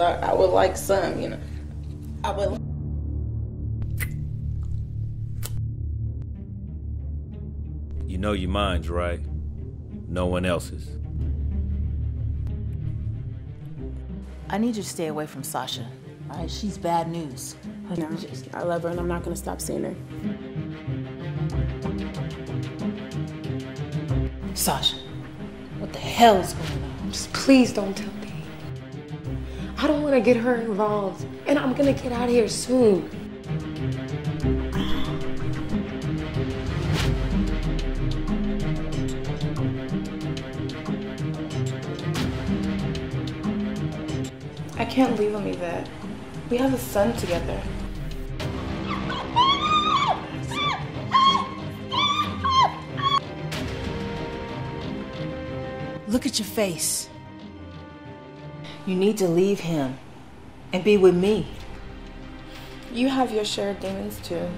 I, I would like some, you know. I would. You know your mind's right. No one else's. I need you to stay away from Sasha. All right, she's bad news. I know. I love her and I'm not gonna stop seeing her. Sasha, what the hell is going on? Just please don't tell me. I don't wanna get her involved. And I'm gonna get out of here soon. I can't leave him, Yvette. We have a son together. Look at your face. You need to leave him and be with me. You have your share of demons too.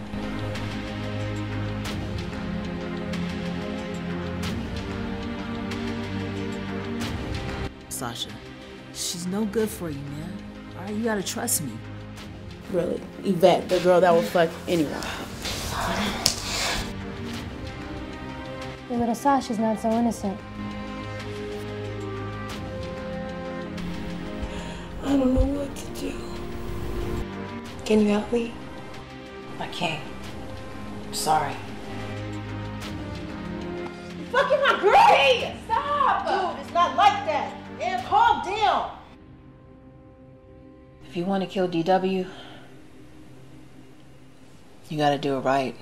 Sasha, she's no good for you, man. All right, you gotta trust me. Really. Yvette, the girl that will fuck anyone. Your little Sasha's not so innocent. I don't know what to do. Can you help me? I can't. I'm sorry. Fucking my girl! Hey, stop! Dude, it's not like that. Man, calm down. If you want to kill DW, you gotta do it right.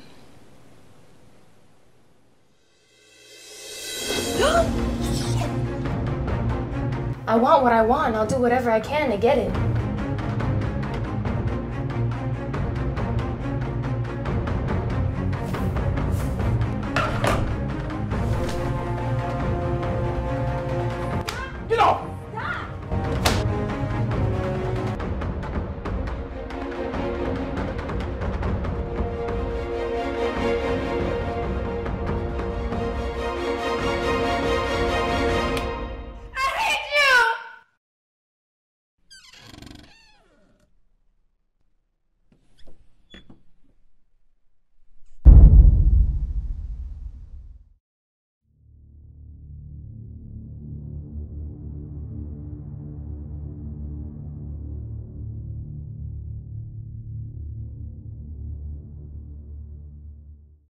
I want what I want. I'll do whatever I can to get it. Get off!